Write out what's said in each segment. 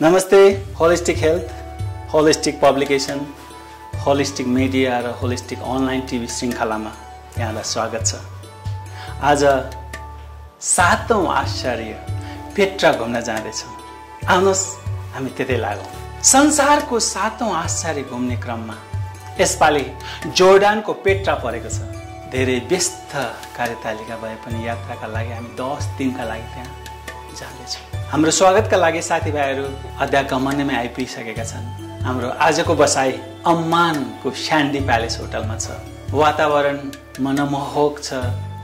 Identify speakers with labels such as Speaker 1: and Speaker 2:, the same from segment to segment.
Speaker 1: नमस्ते holistic health holistic publication holistic media र holistic online TV श्रृङ्खलामा यहाँलाई स्वागत छ। आज सातौँ आश्चर्य पेट्रा घुम्न जाँदैछौँ। आउनुहोस् हामी त्यतै लागौँ। संसारको सातौँ आश्चर्य घुम्ने क्रममा यसपालि जोर्डानको पेट्रा परेको छ। धेरै व्यस्त कार्यतालिका भए पनि यात्राका लागि हामी दस दिनका लागि त्यहाँ जाँदैछौँ हाम्रो स्वागतका लागि साथीभाइहरू अध्यागमनमै आइपुगिसकेका छन्। हाम्रो आजको बसाइ अम्मानको स्यान्डी प्यालेस होटलमा छ। वातावरण मनमोहक छ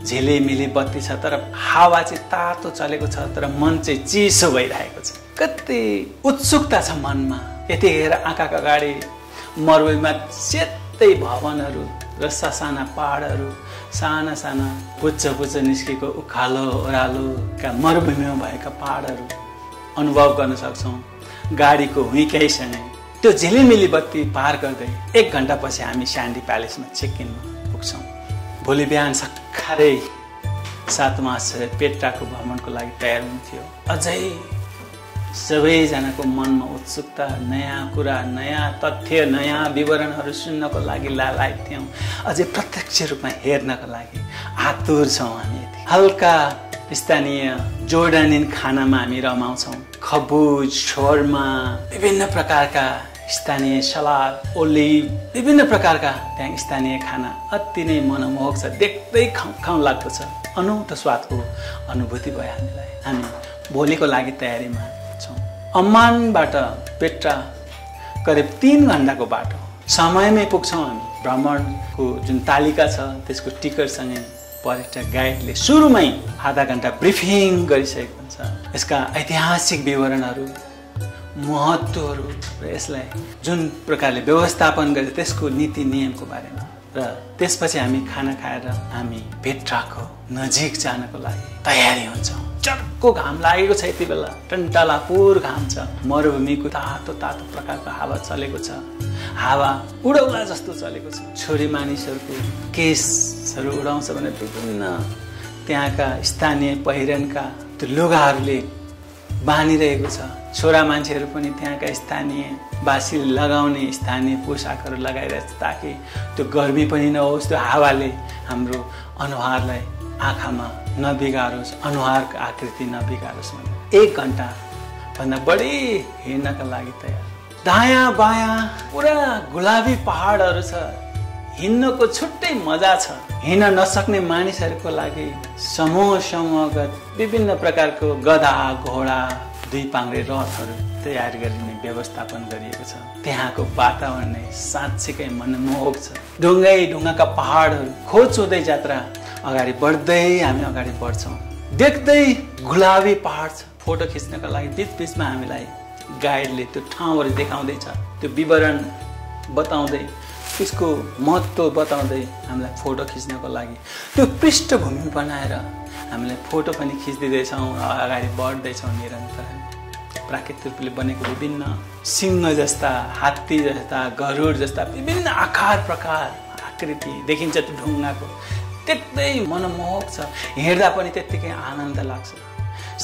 Speaker 1: झिलिमिली बत्ती छ तर हावा चाहिँ तातो चलेको छ तर मन चाहिँ चिसो भइरहेको छ। कति उत्सुकता छ मनमा। यतिखेर आँखाका अगाडि मरुभूमिमा सेतै भवनहरू र ससाना पहाडहरू साना साना पुच्च पुच्च निस्केको उकालो ओह्रालोका मरुभूमिमा भएका पहाडहरू अनुभव गर्न सक्छौँ। गाडीको हुइकाइसँगै त्यो झिलिमिली बत्ती पार गर्दै एक घन्टापछि हामी स्यान्डी प्यालेसमा चेक इनमा पुग्छौँ। भोलि बिहान सक्खारै सातमा पेट्राको भ्रमणको लागि तयार हुन्थ्यो। अझै सबैजनाको मनमा उत्सुकता नयाँ कुरा नयाँ तथ्य नयाँ विवरणहरू सुन्नको लागि लालायत थियौँ। अझै प्रत्यक्ष रूपमा हेर्नको लागि आतुर छौँ हामी हल्का स्थानीय जोर्डानिन खानामा हामी रमाउँछौँ। खबुज छोरमा विभिन्न प्रकारका स्थानीय सलाद ओलिभ विभिन्न प्रकारका त्यहाँ स्थानीय खाना अति नै मनमोहक छ देख्दै खाउँ खाउँ लाग्दो छ। अनौठो स्वादको अनुभूति भयो हामीलाई। हामी भोलिको लागि तयारीमा अम्मानबाट पेट्रा करिब तिन घन्टाको बाटो। समयमै पुग्छौँ हामी। भ्रमणको जुन तालिका छ त्यसको टिकटसँगै पर्यटक गाइडले सुरुमै आधा घन्टा ब्रिफिङ गरिसकेको हुन्छ। यसका ऐतिहासिक विवरणहरू महत्त्वहरू र यसलाई जुन प्रकारले व्यवस्थापन गरे त्यसको नीति नियमको बारेमा। र त्यसपछि हामी खाना खाएर हामी पेट्राको नजिक जानको लागि तयारी हुन्छौँ। चर्को घाम लागेको छ यति बेला। टन्टालापुर घाम छ। मरुभूमिको तातो तातो प्रकारको हावा चलेको छ। हावा उडौला जस्तो चलेको छ। छोरी मानिसहरूको केसहरू उडाउँछ भने विभिन्न त्यहाँका स्थानीय पहिरनका त्यो लुगाहरूले बाँधिरहेको छ। छोरा मान्छेहरू पनि त्यहाँका स्थानीय बासीले लगाउने स्थानीय पोसाकहरू लगाइरहेको छ ताकि त्यो गर्मी पनि नहोस् त्यो हावाले हाम्रो अनुहारलाई आँखामा नबिगारोस् अनुहारको आकृति नबिगारोस् भने एक घन्टाभन्दा बढी हिँड्नका लागि तयार। दायाँ बायाँ पुरा गुलाबी पहाडहरू छ। हिँड्नको छुट्टै मजा छ। हिँड्न नसक्ने मानिसहरूको लागि समूह समूहगत विभिन्न प्रकारको गधा घोडा दुई पाङ्रे रथहरू तयार गरिने व्यवस्थापन गरिएको छ। त्यहाँको वातावरण नै साँच्चीकै मनमोहक छ। ढुङ्गै ढुङ्गाका पहाडहरू खोज हुँदै जात्रा अगाडि बढ्दै हामी अगाडि बढ्छौँ। देख्दै गुलाबी पहाड छ। फोटो खिच्नका लागि बिच बिचमा हामीलाई गाइडले त्यो ठाउँहरू देखाउँदैछ त्यो विवरण बताउँदै त्यसको महत्त्व बताउँदै हामीलाई फोटो खिच्नको लागि त्यो पृष्ठभूमि बनाएर हामीलाई फोटो पनि खिचिदिँदैछौँ अगाडि बढ्दैछौँ निरन्तर प्राकृतिक रूपले बनेको विभिन्न सिंह जस्ता हात्ती जस्ता गरुड जस्ता विभिन्न आकार प्रकार आकृति देखिन्छ त्यो ढुङ्गाको। देख्दै मनमोहक छ। हिँड्दा पनि त्यत्तिकै आनन्द लाग्छ।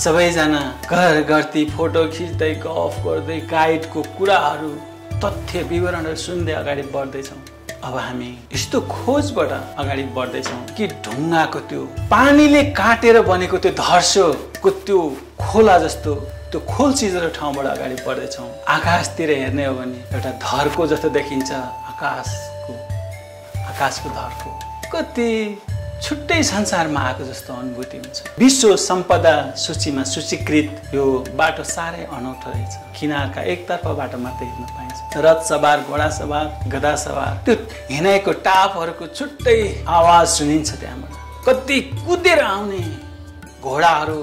Speaker 1: सबैजना घर गर्ती फोटो खिच्दै गफ गर्दै गाइडको कुराहरू तथ्य विवरणहरू सुन्दै अगाडि बढ्दैछौँ। अब हामी यस्तो खोजबाट अगाडि बढ्दैछौँ कि ढुङ्गाको त्यो पानीले काटेर बनेको त्यो धर्सोको त्यो खोला जस्तो त्यो खोल चिजहरू ठाउँबाट अगाडि बढ्दैछौँ। आकाशतिर हेर्ने हो भने एउटा धर्को जस्तो देखिन्छ आकाशको आकाशको धर्को। कति छुट्टै संसारमा आएको जस्तो अनुभूति हुन्छ। विश्व सम्पदा सूचीमा सूचीकृत यो बाटो साह्रै अनौठो रहेछ। किनारका एकतर्फ बाटो मात्रै हिँड्न पाइन्छ। रथ सवार घोडा सवार गदा सवार त्यो हिँडाइको टापहरूको छुट्टै आवाज सुनिन्छ त्यहाँबाट। कति कुदेर आउने घोडाहरू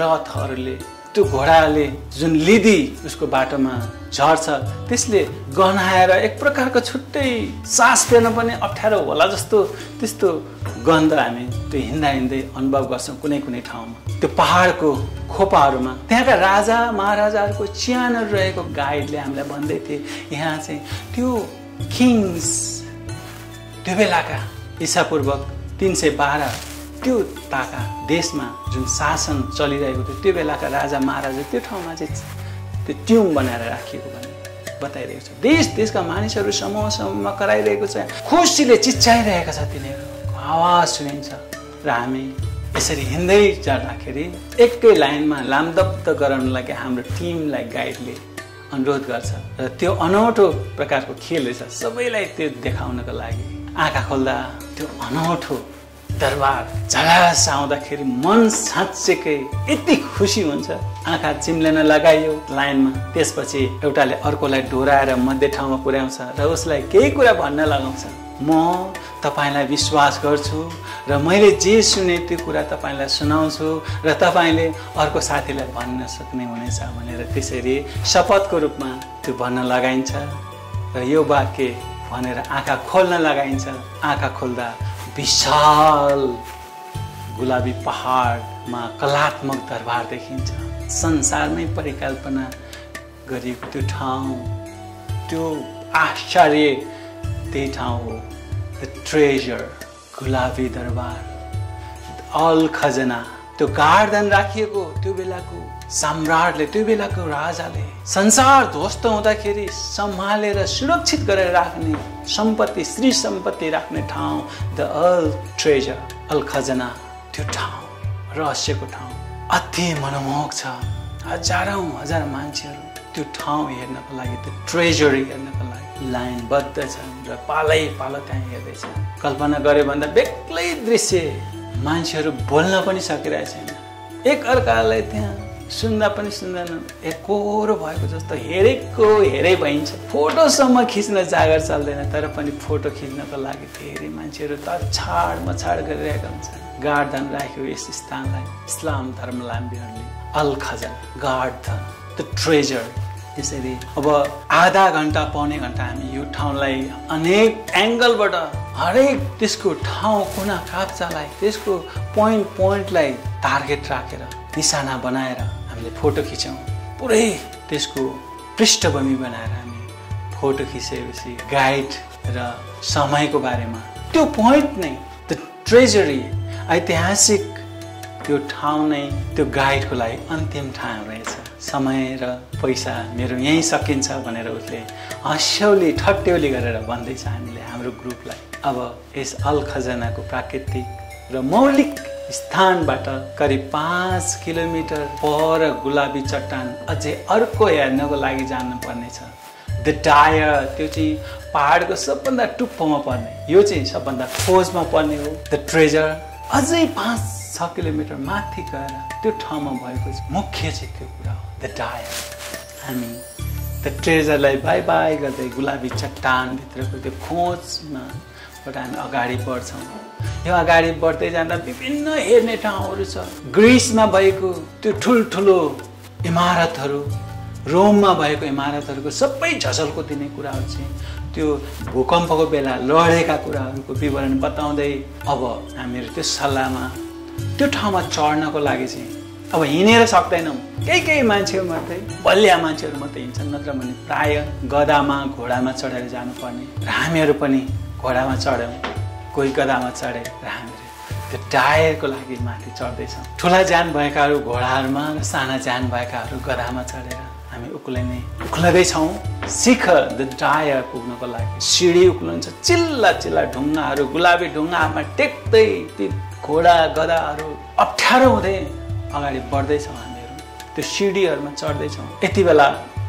Speaker 1: रथहरूले त्यो घोडाले जुन लिदी उसको बाटोमा झर्छ त्यसले गनाएर एक प्रकारको छुट्टै सास फेर्न पनि अप्ठ्यारो होला जस्तो त्यस्तो गन्ध हामी त्यो हिँड्दा हिँड्दै अनुभव गर्छौँ कुनै कुनै ठाउँमा। त्यो पहाडको खोपाहरूमा। त्यहाँका राजा महाराजाहरूको चिहानहरू रहेको गाइडले हामीलाई भन्दै थिए यहाँ चाहिँ त्यो किङ्स त्यो बेलाका इसापूर्वक तिन सय बाह्र त्यो ताका देशमा जुन शासन चलिरहेको थियो त्यो बेलाका राजा महाराजा त्यो ठाउँमा चाहिँ त्यो ट्युम बनाएर राखिएको भने बताइरहेको छ। देश देशका मानिसहरू समूह समूहमा कराइरहेको छ। खुसीले चिच्चाइरहेका छ तिनीहरू। आवाज सुनिन्छ। र हामी यसरी हिँड्दै जाँदाखेरि एकै लाइनमा लामदप्त गराउनलाई हाम्रो टिमलाई गाइडले अनुरोध गर्छ। र त्यो अनौठो प्रकारको खेल रहेछ। सबैलाई त्यो देखाउनको लागि आँखा खोल्दा त्यो अनौठो दरबार झलास आउँदाखेरि मन साँच्चेकै यति खुसी हुन्छ। आँखा चिम्लेन लगाइयो लाइनमा। त्यसपछि एउटाले अर्कोलाई डोराएर मध्य ठाउँमा पुर्याउँछ र उसलाई केही कुरा भन्न लगाउँछ। म तपाईँलाई विश्वास गर्छु र मैले जे सुने त्यो कुरा तपाईँलाई सुनाउँछु र तपाईँले अर्को साथीलाई भन्न सक्ने हुनेछ भनेर त्यसरी शपथको रूपमा त्यो भन्न लगाइन्छ। र यो वाक्य भनेर आँखा खोल्न लगाइन्छ। आँखा खोल्दा विशाल गुलाबी पहाडमा कलात्मक दरबार देखिन्छ। संसारमै परिकल्पना गरिएको त्यो ठाउँ त्यो आश्चर्य त्यही ठाउँ हो। द ट्रेजर गुलाबी दरबार। अल खजना त्यो गार्डन राखिएको त्यो बेलाको सम्राटले त्यो बेलाको राजाले संसार ध्वस्त हुँदाखेरि सम्हालेर सुरक्षित गरेर राख्ने सम्पत्ति श्री सम्पत्ति राख्ने ठाउँ the Al treasure Al Khazneh त्यो ठाउँ रहस्यको ठाउँ। अति मनमोहक छ। हजारौँ हजार मान्छेहरू त्यो ठाउँ हेर्नको लागि त्यो ट्रेजरी हेर्नको लागि लाइनबद्ध छन् र पालै पालो त्यहाँ हेर्दैछ कल्पना गरे भन्दा बेग्लै दृश्य। मान्छेहरू बोल्न पनि सकिरहेको छैन एक अर्कालाई त्यहाँ सुन्दा पनि सुन्दैन। एकहोरो भएको जस्तो हेरेको हेरै भइन्छ। फोटोसम्म खिच्न जागर चल्दैन तर पनि फोटो खिच्नको लागि धेरै मान्छेहरू त छाड मछाड गरिरहेका हुन्छ गार्डन राख्यो यस स्थानलाई। इस्लाम धर्मलाम्बीहरूले Al Khazneh garden the treasure. त्यसरी अब आधा घन्टा पाउने घन्टा हामी यो ठाउँलाई अनेक एङ्गलबाट हरेक त्यसको ठाउँ कुना काप्चालाई त्यसको पोइन्ट पोइन्टलाई टार्गेट राखेर निशाना बनाएर हामीले फोटो खिच्यौँ। पुरै त्यसको पृष्ठभूमि बनाएर हामी फोटो खिचेपछि गाइड र समयको बारेमा त्यो पोइन्ट नै द ट्रेजरी ऐतिहासिक त्यो ठाउँ नै त्यो गाइडको लागि अन्तिम ठाउँ रहेछ। समय र पैसा मेरो यहीँ सकिन्छ भनेर उसले हँस्यौली ठट्यौली गरेर भन्दैछ हामीले हाम्रो ग्रुपलाई। अब यस अल खजनाको प्राकृतिक र मौलिक स्थानबाट करिब पाँच किलोमिटर पर गुलाबी चट्टान अझै अर्को हेर्नको लागि जानुपर्नेछ। द डायर त्यो चाहिँ पहाडको सबभन्दा टुप्पोमा पर्ने। यो चाहिँ सबभन्दा खोजमा पर्ने हो। द ट्रेजर अझै पाँच छ किलोमिटर माथि गएर त्यो ठाउँमा भएको मुख्य चाहिँ त्यो कुरा हो। द डायर हामी द ट्रेजरलाई बाई बाई गर्दै गुलाबी चट्टानभित्रको त्यो खोजमा हामी अगाडि बढ्छौँ। यो अगाडि बढ्दै जाँदा विभिन्न हेर्ने ठाउँहरू छ। ग्रिसमा भएको त्यो ठुल्ठुलो इमारतहरू रोममा भएको इमारतहरूको सबै झसलको दिने कुराहरू चाहिँ त्यो भूकम्पको बेला लडेका कुराहरूको विवरण बताउँदै अब हामीहरू त्यो सल्लाहमा त्यो ठाउँमा चढ्नको लागि चाहिँ अब हिँडेर सक्दैनौँ। केही केही मान्छेहरू मात्रै बलिया मान्छेहरू मात्रै हिँड्छन् नत्र भने प्राय गदामा घोडामा चढेर जानुपर्ने। र हामीहरू पनि घोडामा चढ्यौँ कोही गदामा चढे र हामीले त्यो टायरको लागि माथि चढ्दैछौँ। ठुला ज्यान भएकाहरू घोडाहरूमा र साना ज्यान भएकाहरू गदामा चढेर हामी उक्लिने उक्लदैछौँ। शिख द टायर पुग्नको लागि। सिँढी उक्लिन्छ चिल्ला चिल्ला ढुङ्गाहरू गुलाबी ढुङ्गामा टेक्दै ती घोडा गदाहरू अप्ठ्यारो हुँदै अगाडि बढ्दैछौँ हामीहरू। त्यो सिँढीहरूमा चढ्दैछौँ। यति बेला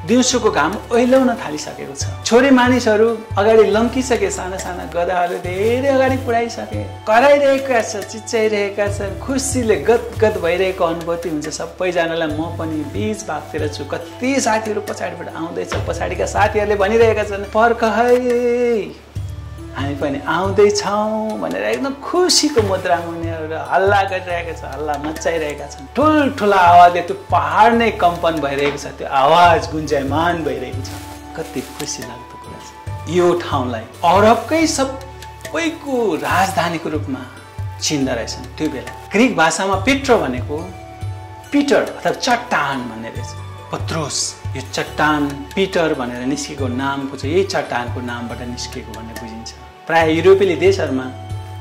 Speaker 1: दिउँसोको घाम ओइलाउन थालिसकेको छ। छोरी मानिसहरू अगाडि लम्किसके साना साना गदाहरू धेरै अगाडि पुऱ्याइसके। कराइरहेका छ चिच्चाइरहेका छन् खुसीले गदगद भइरहेको अनुभूति हुन्छ। सबैजनालाई म पनि बिच भागतिर छु। कति साथीहरू पछाडिबाट आउँदैछ। पछाडिका साथीहरूले भनिरहेका छन् पर्ख है। हामी पनि आउँदैछौँ भनेर एकदम खुसीको मुद्रा उनीहरू हल्ला गरिरहेका छ हल्ला मचाइरहेका छन्। ठुल्ठुला आवाजले त्यो पहाड नै कम्पन भइरहेको छ त्यो आवाज गुन्जायमान भइरहेको छ। कति खुसी लाग्दो कुरा छ। यो ठाउँलाई अरबकै सबैको राजधानीको रूपमा चिन्दा रहेछन्। त्यो बेला ग्रिक भाषामा पिट्रो भनेको पिटर अथवा चट्टान भन्ने रहेछ। पत्रोस यो चट्टान पिटर भनेर निस्केको नामको चाहिँ यही चट्टानको नामबाट निस्केको भन्ने बुझिन्छ। प्राय युरोपेली देशहरूमा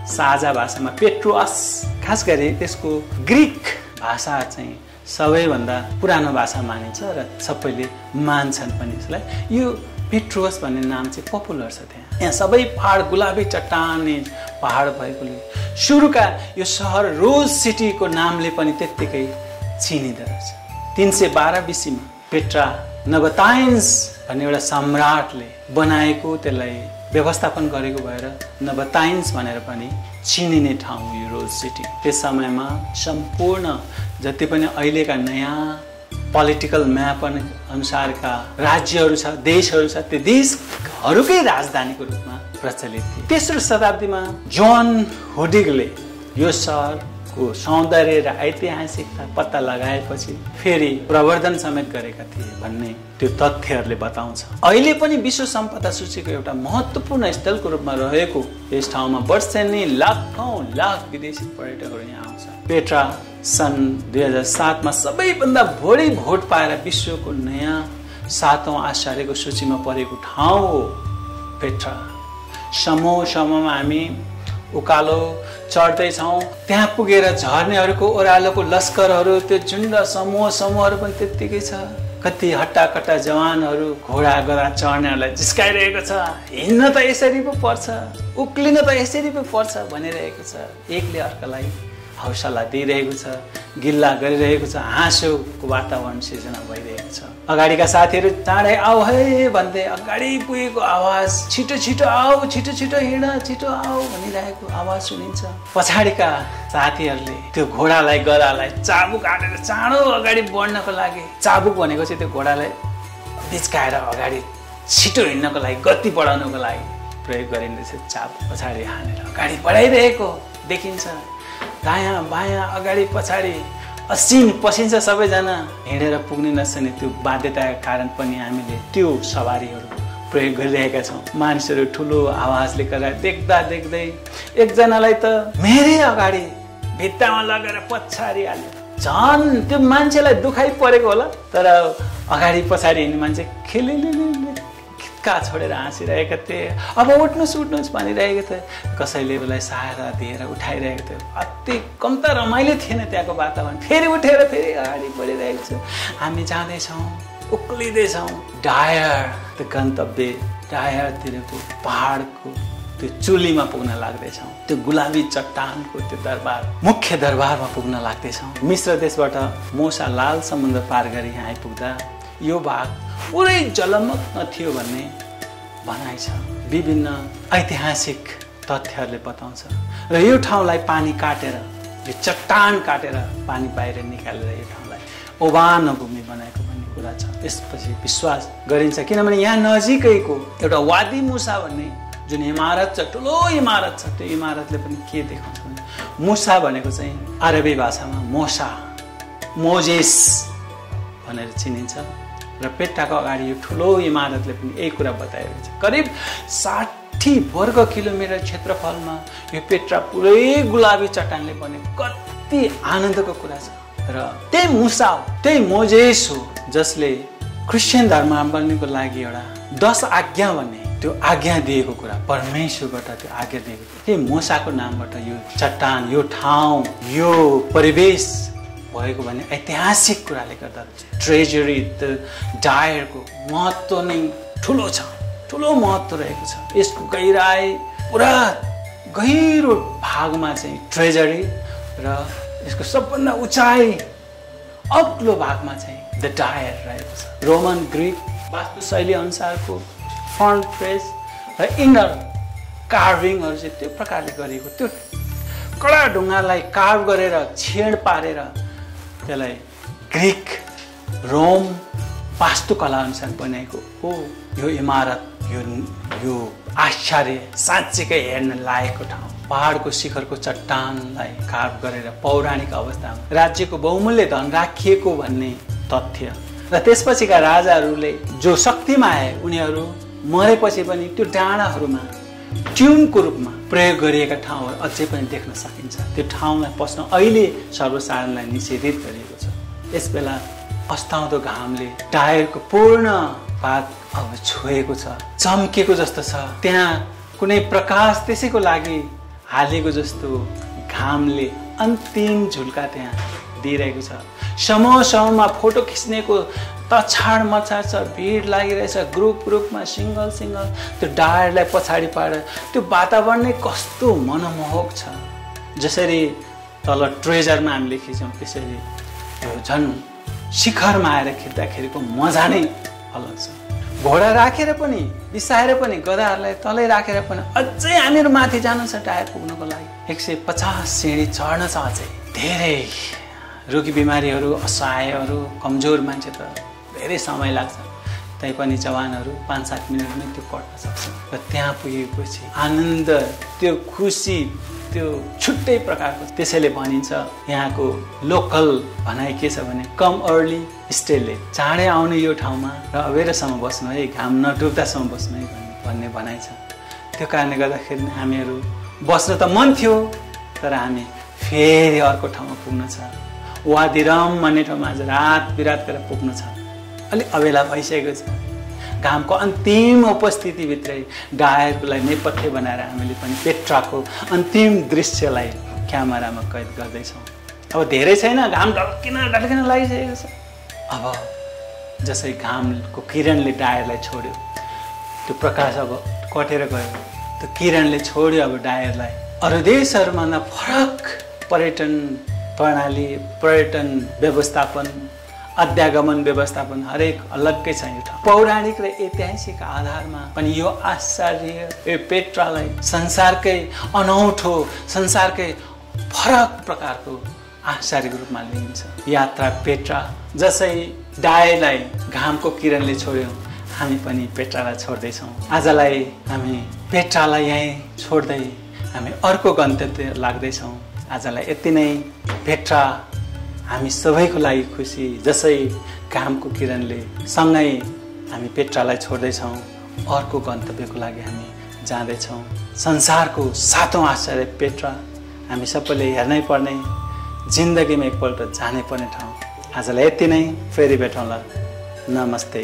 Speaker 1: साझा भाषामा पेट्रोस खास गरी त्यसको ग्रिक भाषा चाहिँ सबैभन्दा पुरानो भाषा मानिन्छ र सबैले मान्छन् पनि यसलाई। यो पेट्रोस भन्ने नाम चाहिँ पपुलर छ त्यहाँ। यहाँ सबै पहाड गुलाबी चट्टाने पहाड भएकोले सुरुका यो सहर रोज सिटीको नामले पनि त्यत्तिकै चिनिँदो रहेछ। तिन सय बाह्र बिसीमा पेट्रा नबताइन्स भन्ने एउटा सम्राटले बनाएको त्यसलाई व्यवस्थापन गरेको भएर नबताइन्स भनेर पनि चिनिने ठाउँ यो रोज सिटी। त्यस समयमा सम्पूर्ण जति पनि अहिलेका नयाँ पोलिटिकल म्याप अनुसारका राज्यहरू छ देशहरू छ त्यो देशहरूकै राजधानीको रूपमा प्रचलित थिए तेस्रो शताब्दीमा जोन हुडिगले यो सहर को सौन्दर्य र ऐतिहासिकता पत्ता लगाएपछि फेरि प्रवर्धन समेत गरेका थिए भन्ने त्यो तथ्यहरूले बताउँछ। अहिले पनि विश्व सम्पदा सूचीको एउटा महत्त्वपूर्ण स्थलको रूपमा रहेको यस ठाउँमा वर्षेनी लाखौँ लाख विदेशी पर्यटकहरू यहाँ आउँछ। पेट्रा सन् दुई हजार सातमा सबैभन्दा बढी भोट पाएर विश्वको नयाँ सातौँ आश्चर्यको सूचीमा परेको ठाउँ हो पेट्रा। समूह समूहमा हामी उकालो चढ्दैछौँ। त्यहाँ पुगेर झर्नेहरूको ओह्रालोको लस्करहरू त्यो झुन्ड समूह समूहहरू पनि त्यत्तिकै छ। कति हट्टा कट्टा जवानहरू घोडा गरा चढ्नेहरूलाई जिस्काइरहेको छ। हिँड्न त यसरी पो पर्छ। उक्लिन त यसरी पो पर्छ भनिरहेको छ। एकले अर्कालाई हौसला दिइरहेको छ गिल्ला गरिरहेको छ हाँसोको वातावरण सिर्जना भइरहेको छ। अगाडिका साथीहरू चाँडै आऊ है भन्दै अगाडि पुगेको आवाज छिटो छिटो आऊ छिटो छिटो हिँड छिटो आऊ भनिरहेको आवाज सुनिन्छ। पछाडिका साथीहरूले त्यो घोडालाई गरालाई चाबुक हालेर चाँडो अगाडि बढ्नको लागि चाबुक भनेको चाहिँ त्यो घोडालाई बिचकाएर अगाडि छिटो हिँड्नको लागि गति बढाउनको लागि प्रयोग गरिँदैछ चाबुक पछाडि हानेर अगाडि बढाइरहेको देखिन्छ। दायाँ बायाँ अगाडि पछाडि असिन पसिन्छ सबैजना हिँडेर पुग्ने नसक्ने त्यो बाध्यताको कारण पनि हामीले त्यो सवारीहरू प्रयोग गरिरहेका छौँ। मानिसहरू ठुलो आवाजले गर्दा देख्दा देख्दै एकजनालाई त मेरै अगाडि भित्तामा लगेर पछाडि हाल्यो। झन् त्यो मान्छेलाई दुखाइ परेको होला तर अगाडि पछाडि हिँड्ने मान्छे खेलिले ढुक्का छोडेर हाँसिरहेका थिए? अब उठ्नुहोस् उठ्नुहोस् भनिरहेको थिए। कसैले उसलाई सहारा दिएर उठाइरहेको थियो। अति कम त रमाइलो थिएन त्यहाँको वातावरण। फेरि उठेर फेरि अगाडि बढिरहेको छु। हामी जाँदैछौँ उक्लिँदैछौँ। डायर त्यो गन्तव्य डायरतिरको पहाडको त्यो चुलीमा पुग्न लाग्दैछौँ। त्यो गुलाबी चट्टानको त्यो दरबार मुख्य दरबारमा पुग्न लाग्दैछौँ। मिश्र देशबाट मोसा लाल समुद्र पार गरी यहाँ आइपुग्दा यो भाग पुरै जलमग्न थियो भन्ने भनाइ छ। विभिन्न ऐतिहासिक तथ्यहरूले बताउँछ। र यो ठाउँलाई पानी काटेर यो चट्टान काटेर पानी बाहिर निकालेर यो ठाउँलाई ओबानो भूमि बनाएको भन्ने कुरा छ। त्यसपछि विश्वास गरिन्छ। किनभने यहाँ नजिकैको एउटा वादी मुसा भन्ने जुन इमारत छ ठुलो इमारत छ त्यो इमारतले पनि के देखाउँछ भने मुसा भनेको चाहिँ अरबी भाषामा मोसा मोजेस भनेर चिनिन्छ। र पेट्टाको अगाडि यो ठुलो इमारतले पनि यही कुरा बताएको छ। करिब साठी वर्ग किलोमिटर क्षेत्रफलमा यो पेट्रा पुरै गुलाबी चट्टानले बनेको कति आनन्दको कुरा छ। र त्यही मुसा हो त्यही मोजेस हो जसले क्रिस्चियन धर्मावलम्बीको लागि एउटा दस आज्ञा भन्ने त्यो आज्ञा दिएको कुरा परमेश्वरबाट त्यो आज्ञा दिएको त्यही मुसाको नामबाट यो चट्टान यो ठाउँ यो परिवेश भएको भने ऐतिहासिक कुराले गर्दा ट्रेजरी द डायरको महत्त्व नै ठुलो छ। ठुलो महत्त्व रहेको छ। यसको गहिराई पुरा गहिरो भागमा चाहिँ ट्रेजरी र यसको सबभन्दा उचाइ अग्लो भागमा चाहिँ द डायर रहेको छ। रोमन ग्रिक वास्तुशैली अनुसारको फ्रन्ट फ्रेस र इनर कार्भिङहरू चाहिँ त्यो प्रकारले गरेको त्यो कडा ढुङ्गालाई कार्भ गरेर छेड पारेर त्यसलाई ग्रिक रोम वास्तुकला अनुसार बनाएको हो। यो इमारत यो यो आश्चर्य साँच्चीकै हेर्न लागेको ठाउँ। पहाडको शिखरको चट्टानलाई कार्प गरेर पौराणिक अवस्थामा राज्यको बहुमूल्य धन राखिएको भन्ने तथ्य। र त्यसपछिका राजाहरूले जो शक्तिमा आए उनीहरू मरेपछि पनि त्यो डाँडाहरूमा ट्युनको रूपमा प्रयोग गरिएका ठाउँहरू अझै पनि देख्न सकिन्छ। त्यो ठाउँलाई पस्न अहिले सर्वसाधारणलाई निषेधित गरिएको छ। यस बेला अस्ताउँदो घामले टायरको पूर्ण भाग अब छोएको छ चम्केको जस्तो छ। त्यहाँ कुनै प्रकाश त्यसैको लागि हालेको जस्तो घामले अन्तिम झुल्का त्यहाँ दिइरहेको छ। समूह समूहमा फोटो खिच्नेको तछाड मछाड छ भिड लागिरहेछ ग्रुप ग्रुपमा सिङ्गल सिङ्गल। त्यो डायरलाई पछाडि पारेर त्यो वातावरण नै कस्तो मनमोहक छ। जसरी तल ट्रेजरमा हामीले खिच्यौँ त्यसरी त्यो झन् शिखरमा आएर खिच्दाखेरिको मजा नै अलग छ। घोडा राखेर पनि बिसाएर पनि गदाहरूलाई तलै राखेर पनि अझै हामीहरू माथि जानु छ टायर पुग्नको लागि। एक सय पचास सिँढी चढ्न छ अझै धेरै रोगी बिमारीहरू असहायहरू कमजोर मान्छे त धेरै समय लाग्छ। तैपनि जवानहरू पाँच सात मिनटमै त्यो कट्न सक्छ र त्यहाँ पुगेपछि आनन्द त्यो खुसी त्यो छुट्टै प्रकारको त्यसैले भनिन्छ यहाँको लोकल भनाइ के छ भने कम अर्ली स्टे चाँडै आउने यो ठाउँमा र अबेरसम्म बस्नु है घाम नडुब्दासम्म बस्नु है भन्ने भनाइ छ। त्यो कारणले गर्दाखेरि हामीहरू बस्न त मन थियो तर हामी फेरि अर्को ठाउँमा पुग्न छ। वादिरम भन्ने ठाउँमा आज रात बिरात गरेर पुग्नु छ। अलिक अबेला भइसकेको छ। घामको अन्तिम उपस्थितिभित्रै डायरकोलाई नेपथ्य बनाएर हामीले पनि पेट्राको अन्तिम दृश्यलाई क्यामेरामा कैद गर्दैछौँ। अब धेरै छैन घाम ढल्किन ढल्किन लागिसकेको छ। अब जसै घामको किरणले डायरलाई छोड्यो त्यो प्रकाश अब कटेर गयो त्यो किरणले छोड्यो अब डायरलाई। अरू देशहरूभन्दा फरक पर्यटन प्रणाली पर्यटन व्यवस्थापन अध्यागमन व्यवस्थापन हरेक अलग्गै छ यो ठाउँ। पौराणिक र ऐतिहासिक आधारमा पनि यो आश्चर्य यो पेट्रालाई संसारकै अनौठो संसारकै फरक प्रकारको आश्चर्यको रूपमा लिइन्छ। यात्रा पेट्रा जसै डायलाई घामको किरणले छोड्यौँ हामी पनि पेट्रालाई छोड्दैछौँ। आजलाई हामी पेट्रालाई यहीँ छोड्दै हामी अर्को गन्तव्य लाग्दैछौँ। आजलाई यति नै। पेट्रा हामी सबैको लागि खुसी जसै घामको किरणले सँगै हामी पेट्रालाई छोड्दैछौँ अर्को गन्तव्यको लागि हामी जाँदैछौँ। संसारको सातौँ आश्चर्य पेट्रा हामी सबैले हेर्नै पर्ने जिन्दगीमा एकपल्ट जानै पर्ने ठाउँ। आजलाई यति नै फेरि भेटौँला। नमस्ते।